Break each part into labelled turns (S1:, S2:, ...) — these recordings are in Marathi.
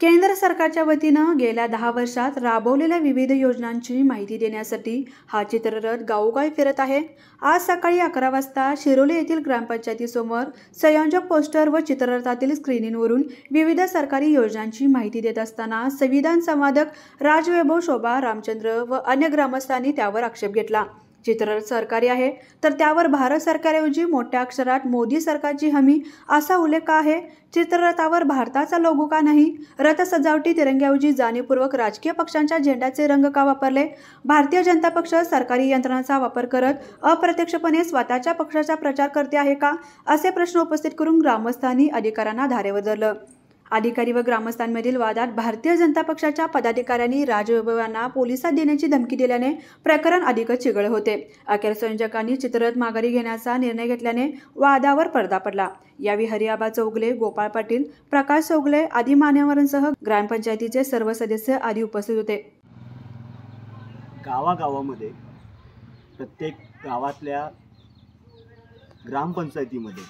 S1: केंद्र सरकारच्या वतीनं गेल्या दहा वर्षात राबवलेल्या विविध योजनांची माहिती देण्यासाठी हा चित्ररथ गावोगावी फिरत आहे. आज सकाळी अकरा वाजता शिरोली येथील ग्रामपंचायतीसमोर संयोजक पोस्टर व चित्ररथातील स्क्रीनिंगवरून विविध सरकारी योजनांची माहिती देत असताना संविधान संवादक राजवैभव शोभा रामचंद्र व अन्य ग्रामस्थांनी त्यावर आक्षेप घेतला. चित्ररथ सरकारी आहे तर त्यावर भारत सरकारऐवजी मोठ्या अक्षरात मोदी सरकारची हमी असा उल्लेख का आहे? चित्ररथावर भारताचा लोगो का नाही? रथ सजावटी तिरंग्याऐवजी जाणीवपूर्वक राजकीय पक्षांच्या झेंड्याचे रंग का वापरले? भारतीय जनता पक्ष सरकारी यंत्रणांचा वापर करत अप्रत्यक्षपणे स्वतःच्या पक्षाचा प्रचार करते आहे का? असे प्रश्न उपस्थित करून ग्रामस्थांनी अधिकाऱ्यांना धारेवर धरलं. अधिकारी व ग्रामस्थांमधील वादात भारतीय जनता पक्षाच्या पदाधिकाऱ्यांनी राजवैभवांना पोलिसात देण्याची धमकी दिल्याने प्रकरण अधिकच चिघळ होते. अखेर संयोजकांनी चित्ररथ माघारी घेण्याचा निर्णय घेतल्याने वादावर पडदा पडला. यावेळी हरिआबा चौगले गोपाळ पाटील प्रकाश चौगले आदी मान्यवरांसह ग्रामपंचायतीचे सर्व सदस्य आदी उपस्थित होते.
S2: गावागावामध्ये प्रत्येक गावातल्या ग्रामपंचायतीमध्ये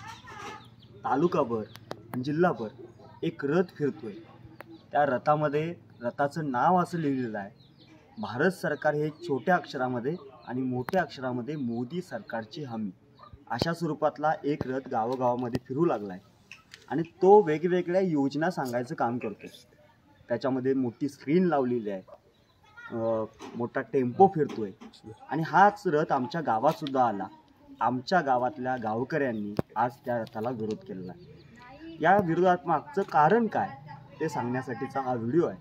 S2: तालुकाभर जिल्हाभर एक रथ फिरतोय. त्या रथामध्ये रथाचं नाव असं लिहिलेलं आहे. भारत सरकार हे छोट्या अक्षरामध्ये आणि मोठ्या अक्षरामध्ये मोदी सरकारची हमी. अशा स्वरूपातला एक रथ गावोगावामध्ये फिरू लागला आहे आणि तो वेगवेगळ्या योजना सांगायचं काम करतो त्याच्यामध्ये मोठी स्क्रीन लावलेली आहे. मोठा टेम्पो फिरतोय. आणि हाच रथ आमच्या गावातसुद्धा आला. आमच्या गावातल्या गावकऱ्यांनी आज त्या रथाला विरोध केलेला आहे. या विरोधात मागचं कारण काय ते सांगण्यासाठीचा हा व्हिडिओ आहे.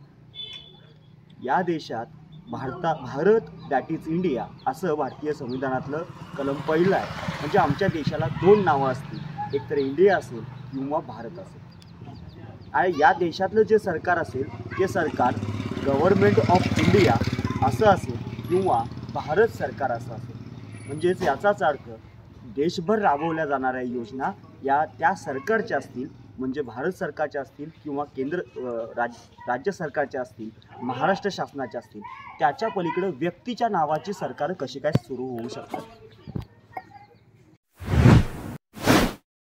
S2: या देशात भारता भारत दॅट इज इंडिया असं भारतीय संविधानातलं कलम पहिलं आहे. म्हणजे आमच्या देशाला दोन नावं असतील. एक तर इंडिया असेल किंवा भारत असेल. आणि या देशातलं जे सरकार असेल ते सरकार गव्हर्नमेंट ऑफ इंडिया असं असेल किंवा भारत सरकार असं असेल. म्हणजेच याचाच अर्थ देशभर राबवल्या जाणाऱ्या योजना या त्या सरकारच्या असतील म्हणजे भारत सरकारच्या असतील किंवा केंद्र राज राज्य सरकारच्या असतील महाराष्ट्र शासनाच्या असतील त्याच्या पलीकडं व्यक्तीच्या नावाची सरकार कशी काय सुरू होऊ शकतात?